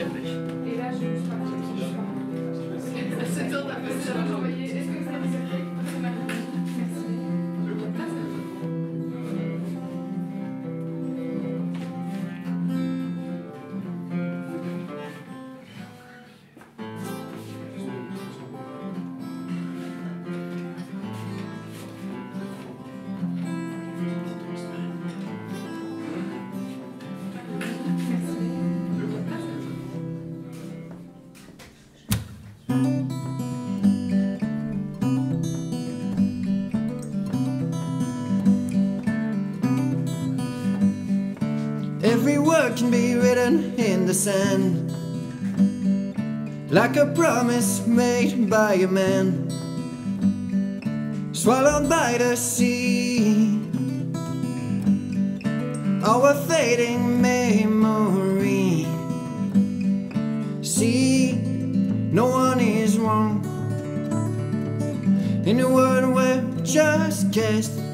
Et là, je ne suis pas. Est-ce que c'est can be written in the sand. Like a promise made by a man. Swallowed by the sea. Our fading memory. See, no one is wrong. In a world where just guessed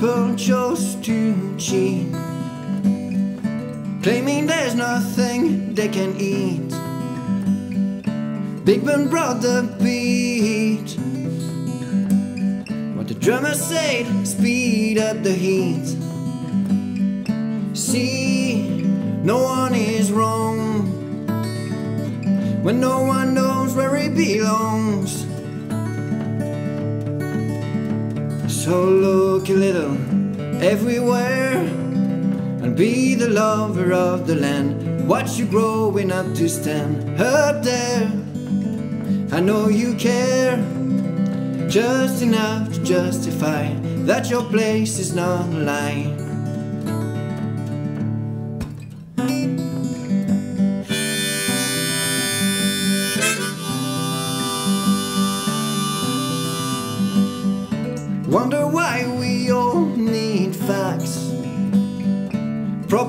People chose to cheat, claiming there's nothing they can eat. Big Ben brought the beat. What the drummer said, speed up the heat. See, no one is wrong when no one knows where he belongs. So look a little everywhere and be the lover of the land. Watch you growing up to stand up there. I know you care just enough to justify that your place is not a lie.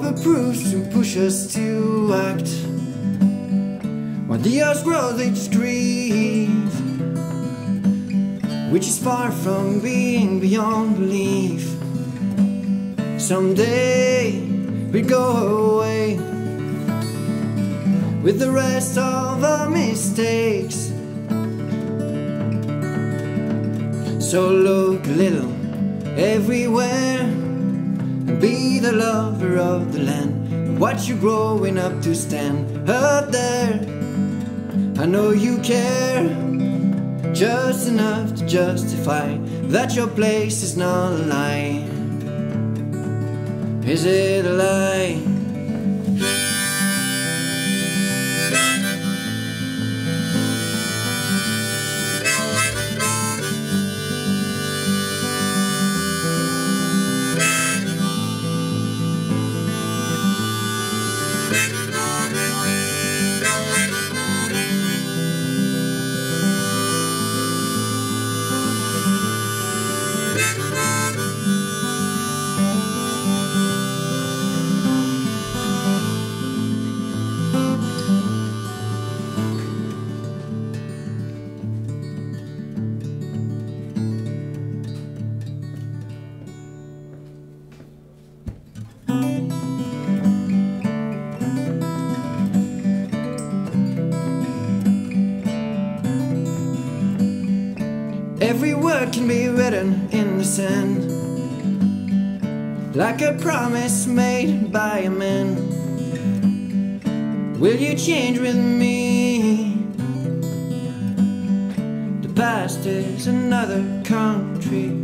Proper proofs to push us to act. While the earth grows its trees, which is far from being beyond belief. Someday we go away with the rest of our mistakes. So look little everywhere lover of the land. Watch you growing up to stand up there. I know you care just enough to justify that your place is not a lie. Is it a lie? Every word can be written in the sand Like a promise made by a man. Will you change with me? The past is another country